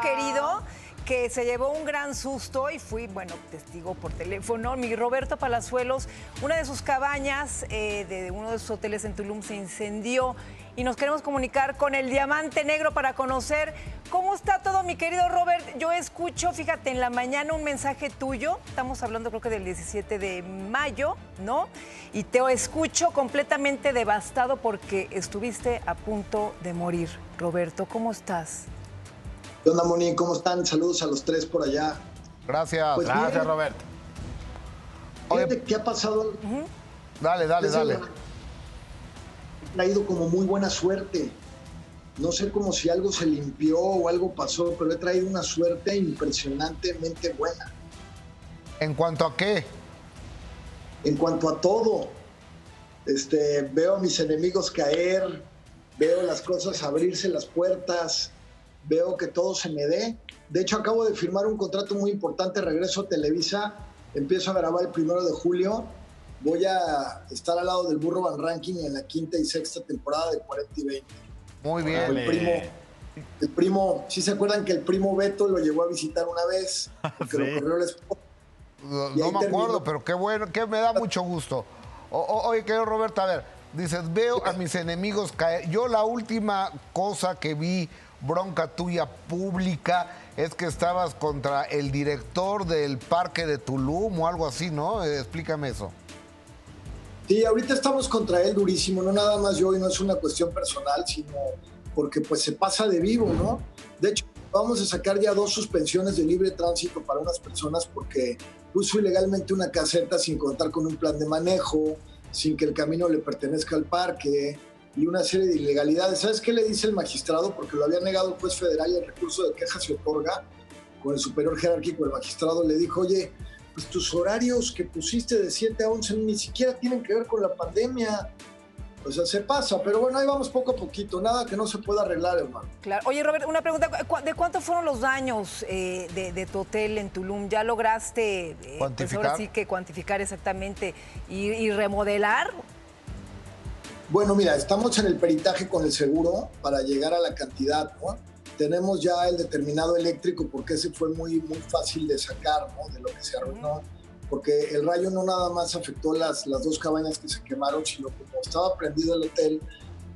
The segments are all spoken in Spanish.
querido que se llevó un gran susto y fui, bueno, testigo por teléfono. Mi Roberto Palazuelos, una de sus cabañas eh, de uno de sus hoteles en Tulum se incendió y nos queremos comunicar con el Diamante Negro para conocer cómo está todo, mi querido Robert. Yo escucho, fíjate, en la mañana un mensaje tuyo, estamos hablando creo que del 17 de mayo, ¿no? Y te escucho completamente devastado porque estuviste a punto de morir. Roberto, ¿cómo estás? ¿Qué onda, Moni? ¿Cómo están? Saludos a los tres por allá. Gracias, Pues gracias, bien. Robert. Fíjate qué ha pasado. Dale, dale, dale. He traído como muy buena suerte. No sé como si algo se limpió o algo pasó, pero he traído una suerte impresionantemente buena. ¿En cuanto a qué? En cuanto a todo, este, veo a mis enemigos caer, veo las cosas abrirse las puertas, veo que todo se me dé. De hecho, acabo de firmar un contrato muy importante, regreso a Televisa, empiezo a grabar el primero de julio. Voy a estar al lado del Burro Van Ranking en la quinta y sexta temporada de 40 y 20. Muy El bien. primo, el primo, ¿sí se acuerdan que el primo Beto lo llevó a visitar una vez? Porque Sí. lo corrió la esposa. No, ahí me acuerdo, pero qué bueno, que me da mucho gusto. O- o- oye, querido Roberto, a ver, dices, veo a mis enemigos caer. Yo la última cosa que vi, bronca tuya pública, es que estabas contra el director del parque de Tulum o algo así, ¿no? Eh, explícame eso. Sí, ahorita estamos contra él durísimo, no nada más yo y no es una cuestión personal, sino porque pues se pasa de vivo, ¿no? De hecho, vamos a sacar ya dos suspensiones de libre tránsito para unas personas porque puso ilegalmente una caseta sin contar con un plan de manejo, sin que el camino le pertenezca al parque y una serie de ilegalidades. ¿Sabes qué le dice el magistrado? Porque lo había negado el juez federal y el recurso de queja se otorga con el superior jerárquico, el magistrado le dijo, oye, pues tus horarios que pusiste de 7 a 11 ni siquiera tienen que ver con la pandemia. O sea, se pasa, pero bueno, ahí vamos poco a poquito, nada que no se pueda arreglar, hermano. Claro. Oye, Robert, una pregunta. ¿cu- ¿De cuánto fueron los daños eh, de, de tu hotel en Tulum? ¿Ya lograste eh, pues ¿Cuantificar? ahora sí que cuantificar exactamente y, y remodelar? Bueno, mira, estamos en el peritaje con el seguro para llegar a la cantidad, ¿no? Tenemos ya el determinado eléctrico porque ese fue muy, muy fácil de sacar, ¿no? De lo que se arruinó. Porque el rayo no nada más afectó las, las dos cabañas que se quemaron, sino como estaba prendido el hotel,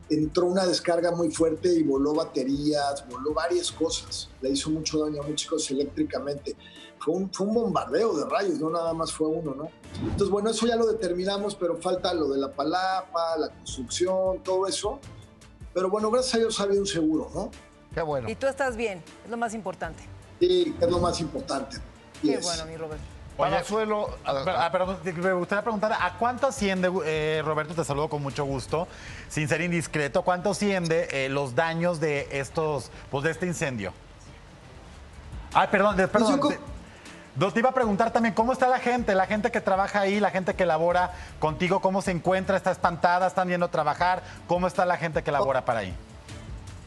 entró una descarga muy fuerte y voló baterías, voló varias cosas. Le hizo mucho daño a muchos chicos eléctricamente. Fue un, fue un bombardeo de rayos, no nada más fue uno, ¿no? Entonces, bueno, eso ya lo determinamos, pero falta lo de la palapa, la construcción, todo eso. Pero bueno, gracias a Dios había un seguro, ¿no? Qué bueno. Y tú estás bien, es lo más importante. Sí, es lo más importante. Qué bueno, mi Robert. Palazuelo, Ah, perdón, me gustaría preguntar, ¿a cuánto asciende, eh, Roberto, te saludo con mucho gusto, sin ser indiscreto, cuánto asciende eh, los daños de estos, pues de este incendio? Ay, perdón, de- perdón. te- te iba a preguntar también, ¿cómo está la gente? La gente que trabaja ahí, la gente que labora contigo, ¿cómo se encuentra? ¿Está espantada? ¿Están yendo a trabajar? ¿Cómo está la gente que labora para ahí?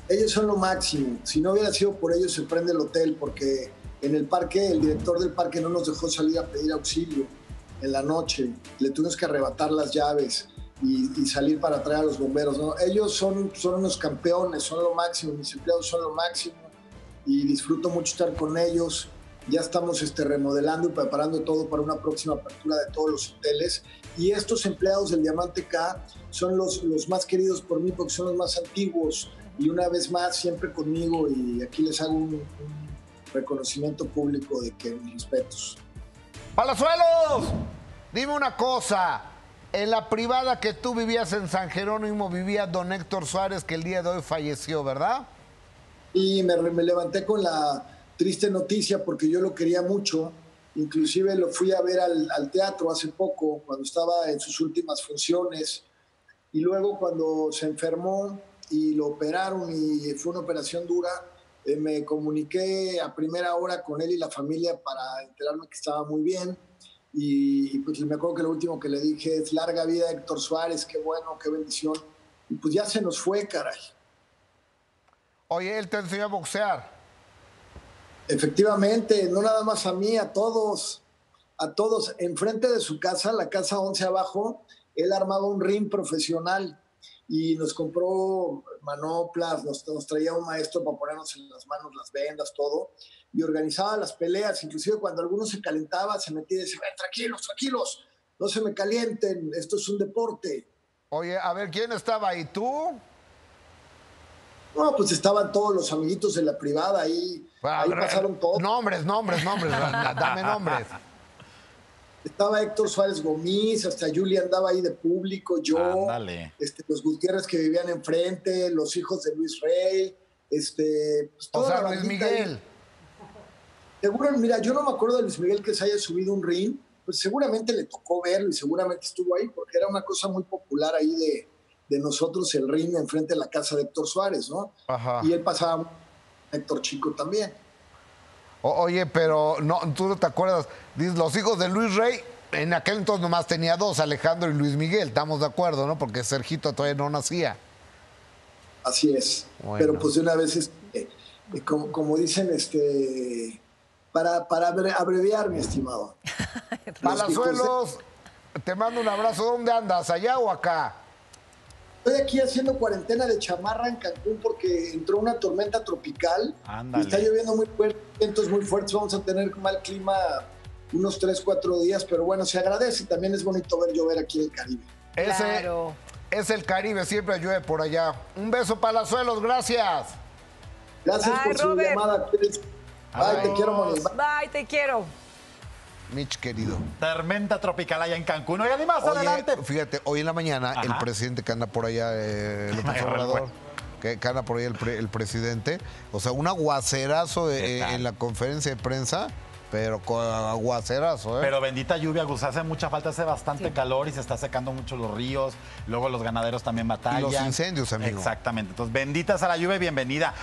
Ellos son lo máximo. Si no hubiera sido por ellos, se prende el hotel, porque en el parque, el director del parque no nos dejó salir a pedir auxilio en la noche. Le tuvimos que arrebatar las llaves y, y salir para traer a los bomberos. ¿no? Ellos son, son unos campeones, son lo máximo. Mis empleados son lo máximo y disfruto mucho estar con ellos. Ya estamos este, remodelando y preparando todo para una próxima apertura de todos los hoteles. Y estos empleados del Diamante K son los, los más queridos por mí porque son los más antiguos. Y una vez más, siempre conmigo. Y aquí les hago un, un reconocimiento público de que mis respetos. Palazuelos, dime una cosa. En la privada que tú vivías en San Jerónimo vivía don Héctor Suárez, que el día de hoy falleció, ¿verdad? Y me, me levanté con la triste noticia porque yo lo quería mucho. Inclusive lo fui a ver al, al teatro hace poco, cuando estaba en sus últimas funciones. Y luego cuando se enfermó y lo operaron y fue una operación dura, eh, me comuniqué a primera hora con él y la familia para enterarme que estaba muy bien. Y, y, pues me acuerdo que lo último que le dije es larga vida Héctor Suárez, qué bueno, qué bendición. Y pues ya se nos fue, caray. Oye, él te enseñó a boxear. Efectivamente, no nada más a mí, a todos, a todos. Enfrente de su casa, la casa 11 abajo, él armaba un ring profesional y nos compró manoplas, nos, nos traía un maestro para ponernos en las manos las vendas, todo, y organizaba las peleas, inclusive cuando alguno se calentaba, se metía y decía, "Ven, tranquilos, tranquilos, no se me calienten, esto es un deporte. Oye, a ver, ¿quién estaba ahí? ¿Tú? No, pues estaban todos los amiguitos de la privada ahí, ahí Ah, pasaron todos. Nombres, nombres, nombres. da- Dame nombres. Estaba Héctor Suárez Gomis, hasta Julia andaba ahí de público, yo, Ándale. este, los Gutiérrez que vivían enfrente, los hijos de Luis Rey, este, pues, O sea, la Luis ahí. Miguel. Seguro, mira, yo no me acuerdo de Luis Miguel que se haya subido un ring, pues seguramente le tocó verlo y seguramente estuvo ahí, porque era una cosa muy popular ahí de, de nosotros el ring enfrente de la casa de Héctor Suárez, ¿no? Ajá. Y él pasaba Héctor Chico también. Oye, pero no, tú no te acuerdas. Dices, los hijos de Luis Rey, en aquel entonces nomás tenía dos, Alejandro y Luis Miguel. Estamos de acuerdo, ¿no? Porque Sergito todavía no nacía. Así es. Bueno. Pero pues de una vez, este, eh, como, como dicen, este, para, para abre- abreviar, mi estimado. Palazuelos, te mando un abrazo. ¿Dónde andas? ¿Allá o acá? Estoy aquí haciendo cuarentena de chamarra en Cancún porque entró una tormenta tropical y está lloviendo muy fuerte, vientos muy fuertes. Vamos a tener mal clima unos 3, 4 días, pero bueno, se agradece. También es bonito ver llover aquí en el Caribe. Ese Claro. es el Caribe, siempre llueve por allá. Un beso, Palazuelos, gracias. Gracias Bye, por su llamada. Bye, te quiero. Bye. Bye, te quiero. Mitch, querido. Tormenta tropical allá en Cancún. Oigan, y más Oye, adelante. fíjate, hoy en la mañana el presidente que anda por allá, eh, López Obrador, que, que anda por ahí el, pre- el presidente, o sea, un aguacerazo eh, en la conferencia de prensa, pero con aguacerazo, ¿eh? Pero bendita lluvia, Gus, hace mucha falta, hace bastante calor y se está secando mucho los ríos. Luego los ganaderos también batallan. Y los incendios, amigo. Exactamente. Entonces, benditas a la lluvia y bienvenida.